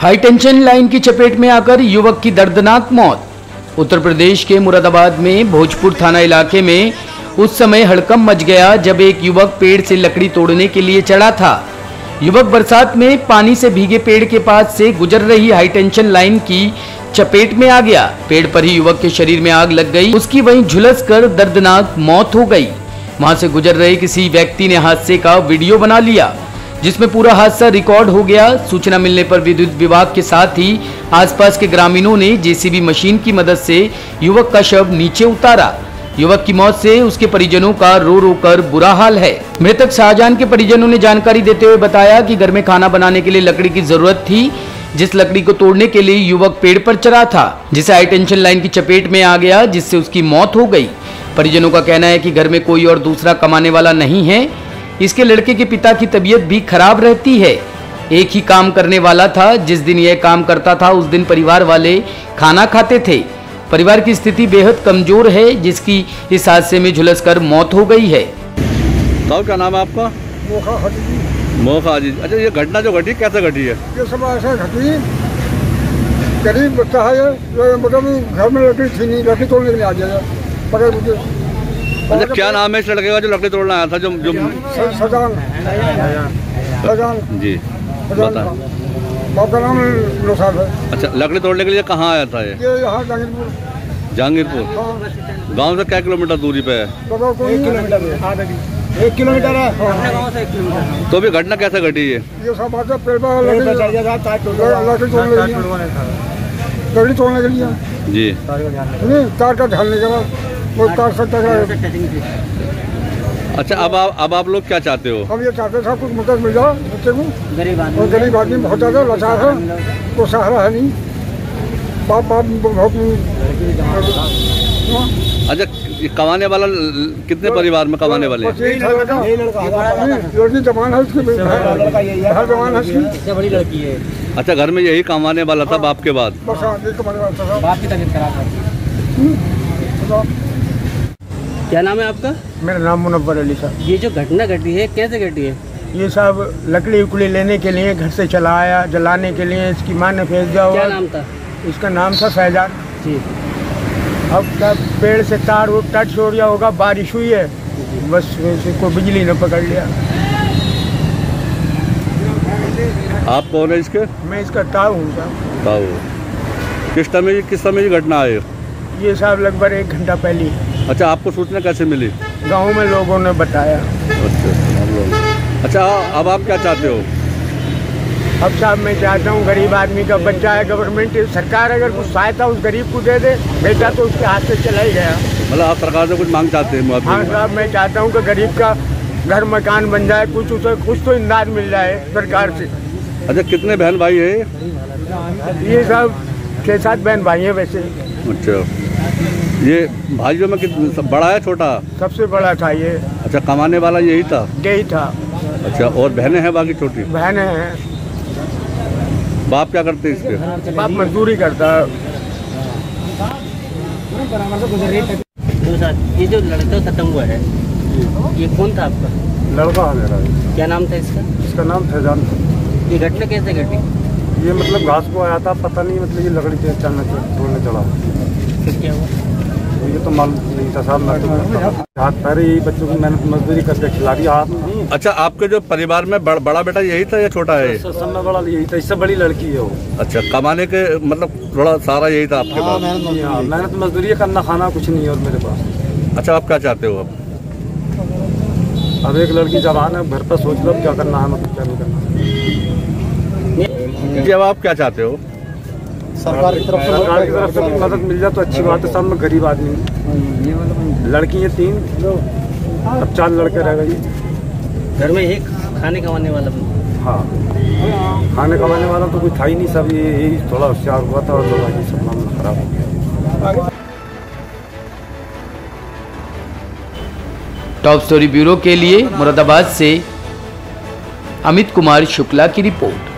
High tension line की चपेट में आकर युवक की दर्दनाक मौत। उत्तर प्रदेश के मुरादाबाद में भोजपुर थाना इलाके में उस समय हड़कम मच गया जब एक युवक पेड़ से लकड़ी तोड़ने के लिए चढ़ा था। युवक बरसात में पानी से भीगे पेड़ के पास से गुजर रही हाई टेंशन लाइन की चपेट में आ गया। पेड़ पर ही युवक के शरीर में आग लग गई। उसकी वहीं झुलस कर दर्दनाक मौत हो गई। वहाँ से गुजर रहे किसी व्यक्ति ने हादसे का वीडियो बना लिया। जिसमें पूरा हादसा रिकॉर्ड हो गया। सूचना मिलने पर विद्युत विभाग के साथ ही आसपास के ग्रामीणों ने जेसीबी मशीन की मदद से युवक का शव नीचे उतारा। युवक की मौत से उसके परिजनों का रो रो कर बुरा हाल है। मृतक शाहजहान के परिजनों ने जानकारी देते हुए बताया कि घर में खाना बनाने के लिए लकड़ी की ज़रूरत थी, जिस लकड़ी को तोड़ने के लिए युवक पेड़ पर चढ़ा था, जिसे हाई टेंशन लाइन की चपेट में आ गया, जिससे उसकी मौत हो गई। परिजनों का कहना है कि घर में कोई और दूसरा कमाने वाला नहीं है। इसके लड़के के पिता की तबीयत भी खराब रहती है। एक ही काम करने वाला था जिस दिन यह काम करता था उस दिन परिवार वाले खाना खाते थे। परिवार की स्थिति बेहद कमज़ोर है जिसकी इस हादसे में झुलसकर मौत हो गई है। साहब क्या नाम है आपका? मोखा खटी मोखा जी। अच्छा ये घटना जो घटी कैसे घटी है? ये सब ऐसा घटी गरीब बच्चा है मतलब घर में लकड़ी थी नहीं लकड़ी तोड़ने के लिए आ जाएगा पकड़ मुझे। अच्छा क्या नाम है इस लड़के का जो लकड़ी तोड़ना आया था जो जो सजान। सजान। जी सजान। बता बाप का नाम लोसाद है। अच्छा लकड़ी तोड़ने के लिए कहाँ आया था ये? ये यहाँ जंगलपुर जहांगीरपुर? हाँ। गाँव से क्या किलोमीटर दूरी पे है? एक किलोमीटर एक किलोमीटर है। तो भी घटना कैसे घटी है ये सब लकड़ी तोड़ने के लिए। जी। तार का ढालने के बाद वो तार से टकरा अच्छा अब आप अब आप लोग क्या चाहते हो? हम ये चाहते था कुछ मदद मिल जाए बच्चे को। गरीब आदमी। और गरीब आदमी बहुत ज़्यादा लाचार है। को सहारा है नहीं। बाप बाप बहुत अच्छा कमाने वाला कितने परिवार में कमाने वाले लड़का नहीं, लड़की जवान है उसकी। जवान है बड़ी लड़की है। अच्छा घर में यही कमाने वाला था बाप के बाद? बस हाँ कमाने वाला था। बाप की तबीयत खराब है। क्या नाम है आपका? मेरा नाम मुनव्वर अली साहब। ये जो घटना घटी है कैसे घटी है? ये साहब लकड़ी उकड़ी लेने के लिए घर से चला आया जलाने के लिए इसकी माँ ने भेज दिया क्या हुआ नाम था? इसका नाम था फैजान। जी। अब तब पेड़ से तार वो टच हो गया होगा बारिश हुई है। बस वैसे को बिजली ने पकड़ लिया। आप कौन है इसके? मैं इसका ताऊ हूँ साहब। ताऊ। किस समय किस समय ये घटना आई? ये साहब लगभग एक घंटा पहले अच्छा आपको सूचना कैसे मिली? गाँव में लोगों ने बताया। अच्छा अच्छा अब आप क्या चाहते हो? अब साहब मैं चाहता हूँ गरीब आदमी का बच्चा है गवर्नमेंट सरकार अगर कुछ सहायता उस गरीब को दे दे बेटा तो उसके हाथ से चला ही गया। मतलब आप सरकार से कुछ मांग चाहते हैं हाँ साहब मैं चाहता हूँ कि गरीब का घर मकान बन जाए कुछ उसे कुछ तो इमदाद मिल जाए सरकार से। अच्छा कितने बहन भाई है? ये सब छः सात बहन भाई हैं वैसे। अच्छा। ये भाइयों में कित सब बड़ा है छोटा? सबसे बड़ा था ये। अच्छा कमाने वाला यही था? यही था। अच्छा और बहनें हैं बाकी छोटी? बहनें हैं। बाप क्या करते हैं इसके? बाप मजदूरी करता। है तो ये जो लड़का खत्म हुआ है ये कौन था आपका? लड़का है मेरा। क्या नाम था इसका? इसका नाम फैजान ये घटना कैसे घटी? ये मतलब घास को आया था पता नहीं मतलब ये लकड़ी से अचानक तोड़ने चला फिर क्या हुआ? ये तो मालूम नहीं था साहब मैं तो हाथ पैर ही बच्चों को मेहनत मजदूरी करके खिला दिया हाथ में अच्छा आपके जो परिवार में बड़, बड़ा बेटा यही था या छोटा है? सब सब में बड़ा यही था इससे बड़ी लड़की है वो। अच्छा कमाने के मतलब थोड़ा सारा यही था आपके पास? हाँ मेहनत मजदूरी। करना खाना कुछ नहीं है और मेरे पास। अच्छा आप क्या चाहते हो अब? अब एक लड़की जवान है घर पर सोच लो क्या करना है मतलब क्या नहीं करना। जी अब आप क्या चाहते हो? सरकार की तरफ़ से सरकार की तरफ़ से मदद मिल जाए तो अच्छी बात है सब में गरीब आदमी लड़की है तीन अब चार लड़के रह गई घर में एक खाने कमाने वाला हाँ। खाने कमाने वाला तो कोई था ही नहीं सब ये यही थोड़ा होशियार हुआ था और थोड़ा ये सब मामला खराब हो गया। टॉप स्टोरी ब्यूरो के लिए मुरादाबाद से अमित कुमार शुक्ला की रिपोर्ट।